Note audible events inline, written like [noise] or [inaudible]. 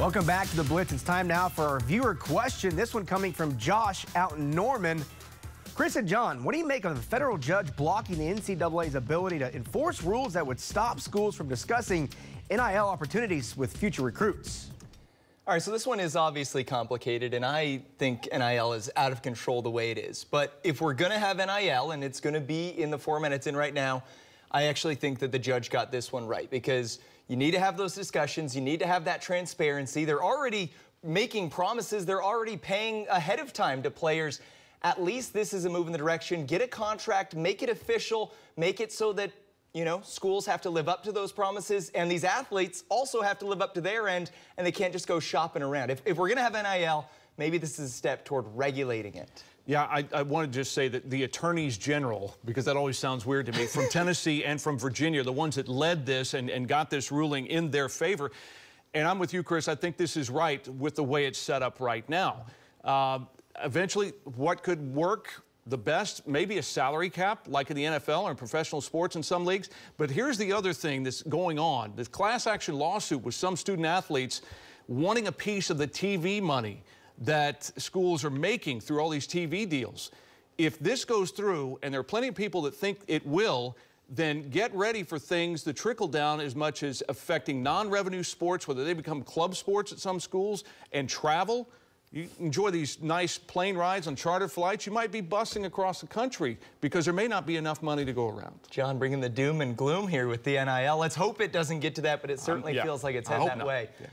Welcome back to the Blitz. It's time now for our viewer question. This one coming from Josh out in Norman. Chris and John, what do you make of the federal judge blocking the NCAA's ability to enforce rules that would stop schools from discussing NIL opportunities with future recruits? All right, so this one is obviously complicated, and I think NIL is out of control the way it is. But if we're going to have NIL, and it's going to be in the format it's in right now, I actually think that the judge got this one right because you need to have those discussions. You need to have that transparency. They're already making promises. They're already paying ahead of time to players. At least this is a move in the direction. Get a contract, make it official, make it so that you know, schools have to live up to those promises, and these athletes also have to live up to their end, and they can't just go shopping around. If, if we're going to have NIL, maybe this is a step toward regulating it. Yeah, I, I want to just say that the attorneys general, because that always sounds weird to me, from [laughs] Tennessee and from Virginia, the ones that led this and, and got this ruling in their favor. And I'm with you, Chris. I think this is right with the way it's set up right now. Uh, eventually, what could work the best, maybe a salary cap like in the NFL or in professional sports in some leagues. But here's the other thing that's going on this class action lawsuit with some student athletes wanting a piece of the TV money that schools are making through all these TV deals. If this goes through, and there are plenty of people that think it will, then get ready for things that trickle down as much as affecting non-revenue sports, whether they become club sports at some schools, and travel. You enjoy these nice plane rides on charter flights, you might be busing across the country because there may not be enough money to go around. John, bringing the doom and gloom here with the NIL. Let's hope it doesn't get to that, but it certainly um, yeah, feels like it's headed that not. way. Yeah.